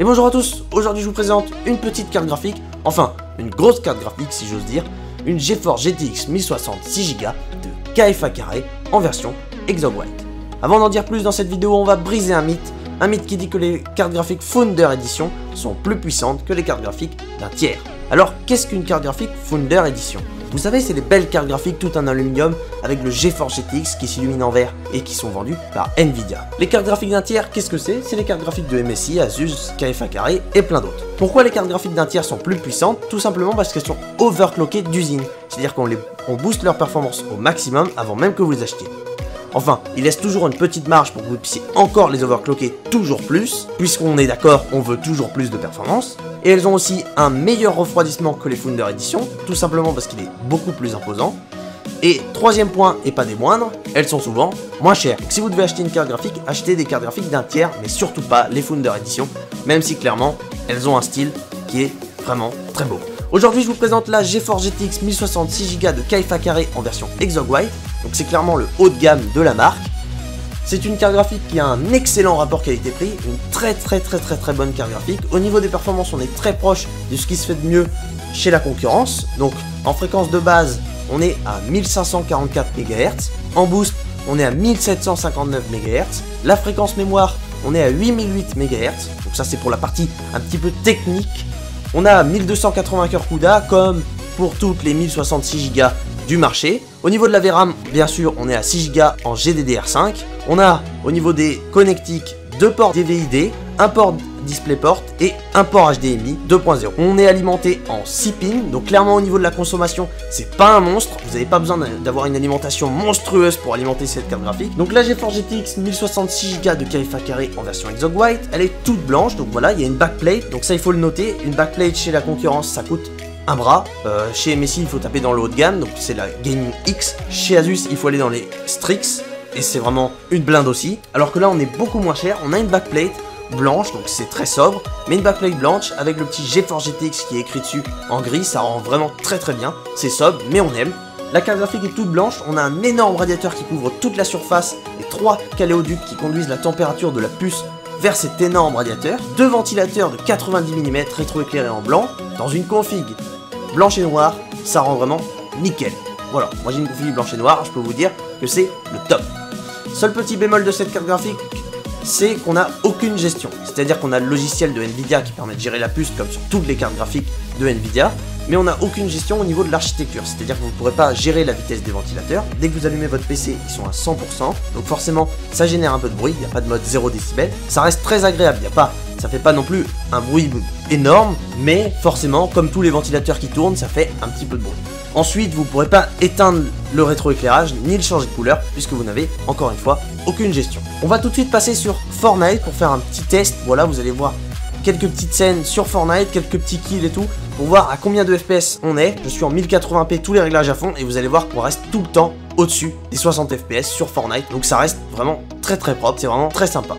Et bonjour à tous, aujourd'hui je vous présente une petite carte graphique, enfin une grosse carte graphique si j'ose dire, une GeForce GTX 1060 6Go de KFA carré en version Exog White. Avant d'en dire plus dans cette vidéo, on va briser un mythe, un mythe qui dit que les cartes graphiques Founder Edition sont plus puissantes que les cartes graphiques d'un tiers. Alors qu'est-ce qu'une carte graphique Founder Edition? Vous savez, c'est les belles cartes graphiques tout en aluminium avec le GeForce GTX qui s'illumine en vert et qui sont vendues par Nvidia. Les cartes graphiques d'un tiers, qu'est-ce que c'est? C'est les cartes graphiques de MSI, Asus, KFA carré et plein d'autres. Pourquoi les cartes graphiques d'un tiers sont plus puissantes? Tout simplement parce qu'elles sont overclockées d'usine, c'est-à-dire qu'on on booste leur performance au maximum avant même que vous les achetiez. Enfin, il laisse toujours une petite marge pour que vous puissiez encore les overclocker toujours plus, puisqu'on est d'accord, on veut toujours plus de performance. Et elles ont aussi un meilleur refroidissement que les Founder Edition, tout simplement parce qu'il est beaucoup plus imposant. Et troisième point, et pas des moindres, elles sont souvent moins chères. si vous devez acheter une carte graphique, achetez des cartes graphiques d'un tiers, mais surtout pas les Founder Edition, même si clairement, elles ont un style qui est vraiment très beau. Aujourd'hui, je vous présente la GeForce GTX 1066 Go de Kaifa Carré en version Exog White, donc c'est clairement le haut de gamme de la marque. C'est une carte graphique qui a un excellent rapport qualité-prix, une très très très très très bonne carte graphique. Au niveau des performances, on est très proche de ce qui se fait de mieux chez la concurrence. Donc en fréquence de base, on est à 1544 MHz. En boost, on est à 1759 MHz. La fréquence mémoire, on est à 8008 MHz. Donc ça c'est pour la partie un petit peu technique. On a 1280 cœurs CUDA comme pour toutes les 1066 Go du marché. Au niveau de la VRAM, bien sûr, on est à 6 Go en GDDR5. On a au niveau des connectiques deux ports DVI-D, un port DisplayPort et un port HDMI 2.0. On est alimenté en 6 pins, donc clairement au niveau de la consommation, c'est pas un monstre, vous n'avez pas besoin d'avoir une alimentation monstrueuse pour alimenter cette carte graphique. Donc la GeForce GTX 1066 Go de KFA carré en version Exog White, elle est toute blanche, donc voilà, il y a une backplate, donc ça il faut le noter, une backplate chez la concurrence ça coûte un bras. Euh, chez MSI, il faut taper dans le haut de gamme, donc c'est la Gaming X. Chez Asus, il faut aller dans les Strix, et c'est vraiment une blinde aussi. Alors que là, on est beaucoup moins cher. On a une backplate blanche, donc c'est très sobre, mais une backplate blanche avec le petit GeForce GTX qui est écrit dessus en gris, ça rend vraiment très très bien. C'est sobre, mais on aime. La carte graphique est toute blanche, on a un énorme radiateur qui couvre toute la surface et trois caléoducs qui conduisent la température de la puce vers cet énorme radiateur, deux ventilateurs de 90 mm rétroéclairés en blanc, dans une config blanche et noire, ça rend vraiment nickel. Voilà, moi j'ai une config blanche et noire, je peux vous dire que c'est le top. Seul petit bémol de cette carte graphique, c'est qu'on n'a aucune gestion. C'est-à-dire qu'on a le logiciel de Nvidia qui permet de gérer la puce comme sur toutes les cartes graphiques de Nvidia, mais on n'a aucune gestion au niveau de l'architecture. C'est-à-dire que vous ne pourrez pas gérer la vitesse des ventilateurs. Dès que vous allumez votre PC, ils sont à 100%, donc forcément ça génère un peu de bruit, il n'y a pas de mode 0 décibel. Ça reste très agréable, il n'y a pas ça fait pas non plus un bruit énorme, mais forcément, comme tous les ventilateurs qui tournent, ça fait un petit peu de bruit. Ensuite, vous ne pourrez pas éteindre le rétroéclairage ni le changer de couleur, puisque vous n'avez, encore une fois, aucune gestion. On va tout de suite passer sur Fortnite pour faire un petit test. Voilà, vous allez voir quelques petites scènes sur Fortnite, quelques petits kills et tout, pour voir à combien de FPS on est. Je suis en 1080p, tous les réglages à fond, et vous allez voir qu'on reste tout le temps au-dessus des 60 FPS sur Fortnite. Donc ça reste vraiment très très propre, c'est vraiment très sympa.